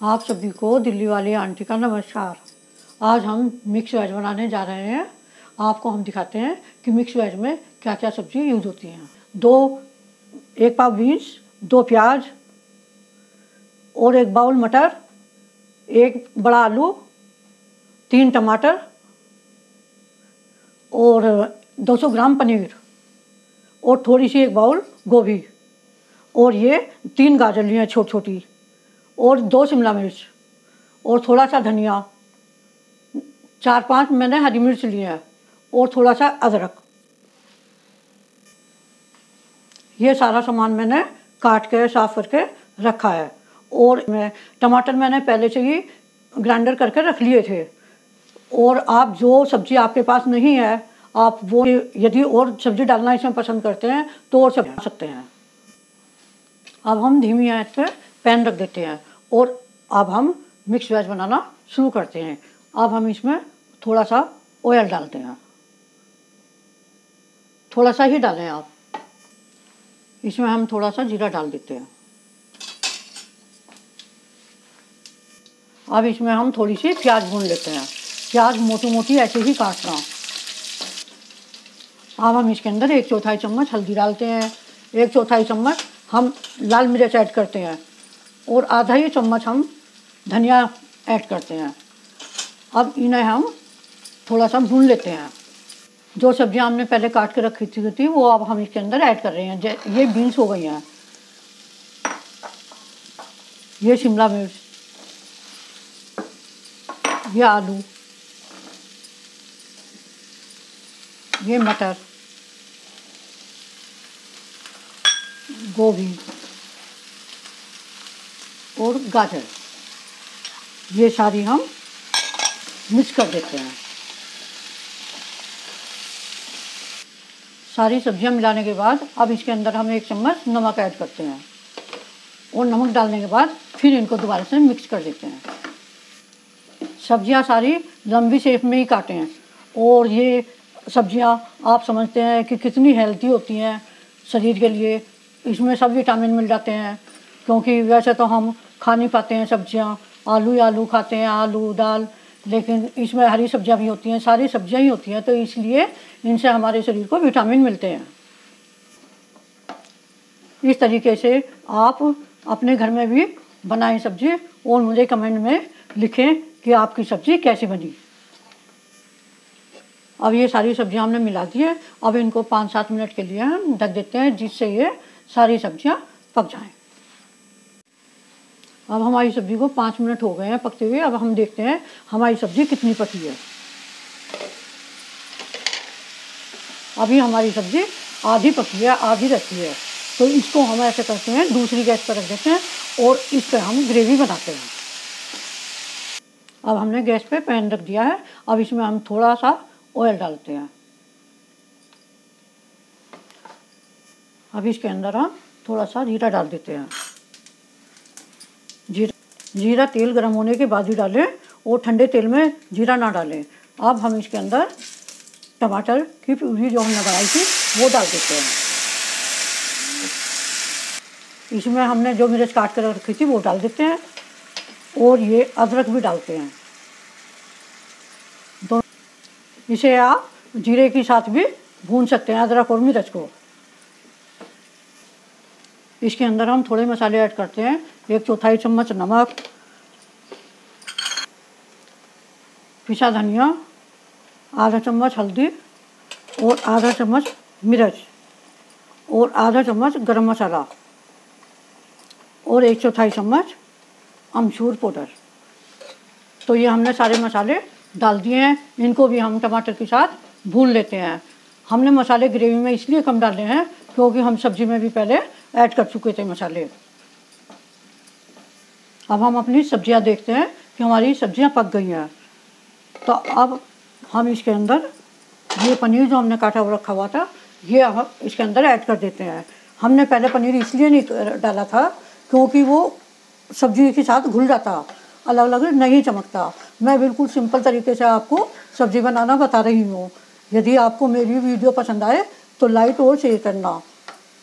आप सभी को दिल्ली वाली आंटी का नमस्कार। आज हम मिक्स वेज बनाने जा रहे हैं। आपको हम दिखाते हैं कि मिक्स वेज में क्या क्या सब्ज़ी यूज़ होती हैं। दो, एक पाव बीन्स, दो प्याज और एक बाउल मटर, एक बड़ा आलू, तीन टमाटर और 200 ग्राम पनीर और थोड़ी सी एक बाउल गोभी और ये तीन गाजर लिए हैं छोटी छोटी और दो शिमला मिर्च और थोड़ा सा धनिया। चार पाँच मैंने हरी मिर्च लिए हैं और थोड़ा सा अदरक। ये सारा सामान मैंने काट के, साफ़ करके रखा है। और मैं टमाटर मैंने पहले से ही ग्राइंडर करके रख लिए थे। और आप जो सब्ज़ी आपके पास नहीं है, आप वो यदि और सब्ज़ी डालना इसमें पसंद करते हैं तो और सब सकते हैं। अब हम धीमी आँच पे पैन रख देते हैं। और अब हम मिक्स वेज बनाना शुरू करते हैं। अब हम इसमें थोड़ा सा ऑयल डालते हैं। थोड़ा सा ही डालें आप। इसमें हम थोड़ा सा जीरा डाल देते हैं। अब इसमें हम थोड़ी सी प्याज भून लेते हैं। प्याज मोटी मोटी ऐसे ही काट रहा हूँ अब हम इसके अंदर एक चौथाई चम्मच हल्दी डालते हैं। एक चौथाई चम्मच हम लाल मिर्च ऐड करते हैं। और आधा ही चम्मच हम धनिया ऐड करते हैं। अब इन्हें हम थोड़ा सा भून लेते हैं। जो सब्ज़ियाँ हमने पहले काट के रखी थी थी, वो अब हम इसके अंदर ऐड कर रहे हैं। ये बीन्स हो गई हैं। ये शिमला मिर्च, ये आलू, ये मटर, गोभी और गाजर। ये सारी हम मिक्स कर देते हैं। सारी सब्ज़ियाँ मिलाने के बाद अब इसके अंदर हम एक चम्मच नमक ऐड करते हैं। और नमक डालने के बाद फिर इनको दोबारा से मिक्स कर देते हैं। सब्ज़ियाँ सारी लंबी शेप में ही काटे हैं। और ये सब्ज़ियाँ आप समझते हैं कि कितनी हेल्थी होती हैं शरीर के लिए। इसमें सब विटामिन मिल जाते हैं, क्योंकि वैसे तो हम खा नहीं पाते हैं सब्ज़ियाँ, आलू आलू खाते हैं, आलू, दाल, लेकिन इसमें हरी सब्ज़ियाँ भी होती हैं, सारी सब्ज़ियाँ ही होती हैं तो इसलिए इनसे हमारे शरीर को विटामिन मिलते हैं। इस तरीके से आप अपने घर में भी बनाएँ सब्ज़ी और मुझे कमेंट में लिखें कि आपकी सब्ज़ी कैसी बनी। अब ये सारी सब्ज़ियाँ हमने मिला दी है, अब इनको पाँच सात मिनट के लिए हम ढक देते हैं, जिससे ये सारी सब्ज़ियाँ पक जाएँ। अब हमारी सब्ज़ी को पाँच मिनट हो गए हैं पकते हुए, अब हम देखते हैं हमारी सब्ज़ी कितनी पकी है। अभी हमारी सब्ज़ी आधी पकी है, आधी रखी है। तो इसको हम ऐसे करते हैं, दूसरी गैस पर रख देते हैं और इस पर हम ग्रेवी बनाते हैं। अब हमने गैस पे पैन रख दिया है, अब इसमें हम थोड़ा सा ऑयल डालते हैं। अब इसके अंदर हम थोड़ा सा जीरा डाल देते हैं। जीरा तेल गर्म होने के बाद ही डालें और ठंडे तेल में जीरा ना डालें। अब हम इसके अंदर टमाटर की प्यूरी जो हमने बनाई थी, वो डाल देते हैं। इसमें हमने जो मिर्च काट कर रखी थी, वो डाल देते हैं और ये अदरक भी डालते हैं। दोनों इसे आप जीरे के साथ भी भून सकते हैं, अदरक और मिर्च को। इसके अंदर हम थोड़े मसाले ऐड करते हैं। एक चौथाई चम्मच नमक, पिसा धनिया, आधा चम्मच हल्दी और आधा चम्मच मिर्च और आधा चम्मच गरम मसाला और एक चौथाई चम्मच अमचूर पाउडर। तो ये हमने सारे मसाले डाल दिए हैं। इनको भी हम टमाटर के साथ भून लेते हैं। हमने मसाले ग्रेवी में इसलिए कम डाले हैं क्योंकि हम सब्ज़ी में भी पहले ऐड कर चुके थे मसाले। अब हम अपनी सब्ज़ियाँ देखते हैं कि हमारी सब्ज़ियाँ पक गई हैं। तो अब हम इसके अंदर ये पनीर जो हमने काटा हुआ रखा हुआ था, ये हम इसके अंदर ऐड कर देते हैं। हमने पहले पनीर इसलिए नहीं डाला था क्योंकि वो सब्ज़ी के साथ घुल जाता अलग अलग नहीं चमकता। मैं बिल्कुल सिंपल तरीके से आपको सब्ज़ी बनाना बता रही हूँ। यदि आपको मेरी वीडियो पसंद आए तो लाइक और शेयर करना।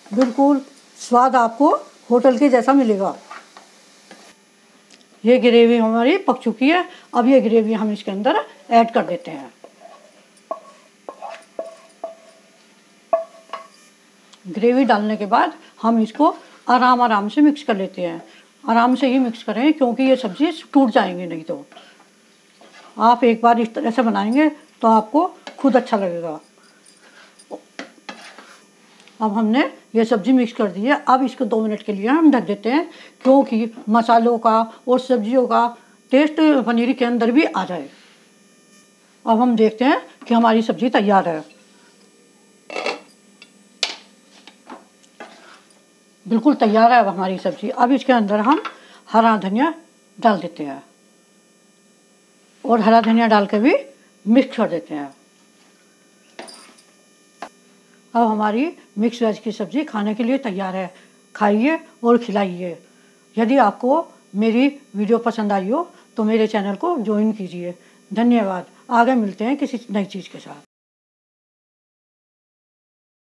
बिल्कुल स्वाद आपको होटल के जैसा मिलेगा। ये ग्रेवी हमारी पक चुकी है। अब ये ग्रेवी हम इसके अंदर ऐड कर देते हैं। ग्रेवी डालने के बाद हम इसको आराम आराम से मिक्स कर लेते हैं। आराम से ही मिक्स करें, क्योंकि ये सब्ज़ी टूट जाएँगी नहीं तो। आप एक बार इस तरह से बनाएँगे तो आपको खुद अच्छा लगेगा। अब हमने ये सब्ज़ी मिक्स कर दी है। अब इसको दो मिनट के लिए हम ढक देते हैं, क्योंकि मसालों का और सब्जियों का टेस्ट पनीर के अंदर भी आ जाए। अब हम देखते हैं कि हमारी सब्ज़ी तैयार है। बिल्कुल तैयार है अब हमारी सब्ज़ी। अब इसके अंदर हम हरा धनिया डाल देते हैं और हरा धनिया डाल के भी मिक्स कर देते हैं। अब हमारी मिक्स वेज की सब्ज़ी खाने के लिए तैयार है। खाइए और खिलाइए। यदि आपको मेरी वीडियो पसंद आई हो तो मेरे चैनल को ज्वाइन कीजिए। धन्यवाद। आगे मिलते हैं किसी नई चीज़ के साथ।